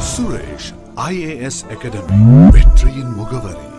Suresh, IAS Academy, Vetriyin Mugavare.